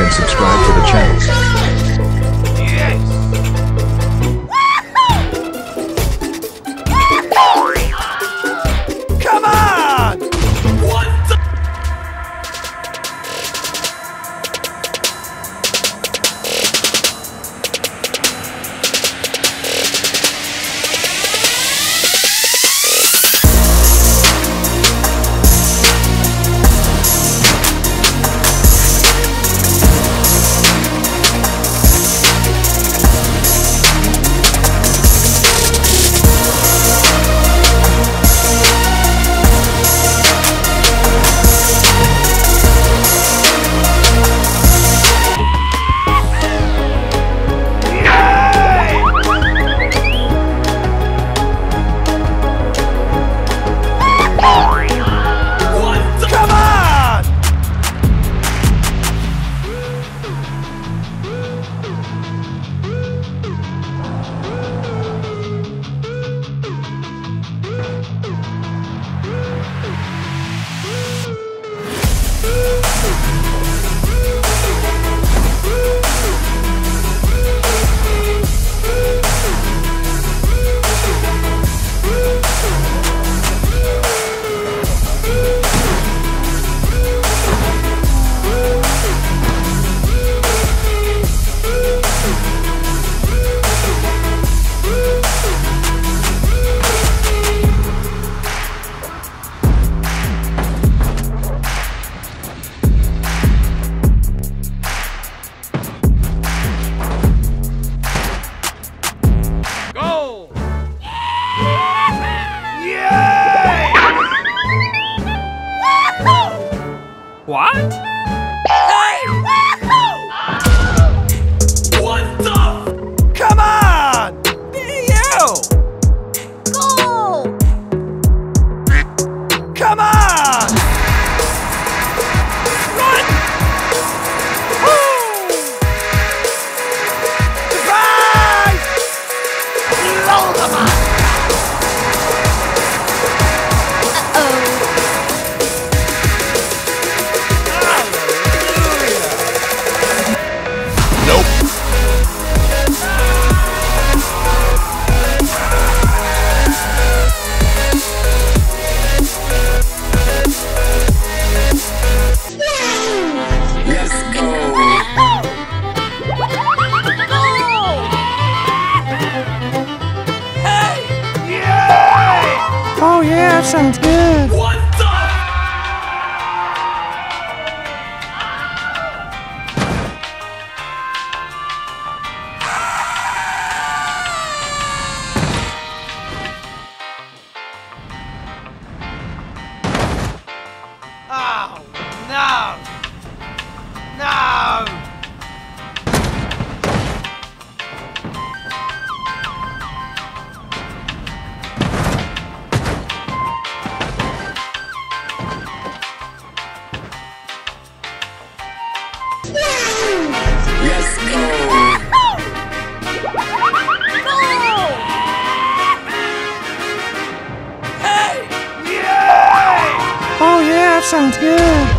and subscribe to the channel. What? sounds good.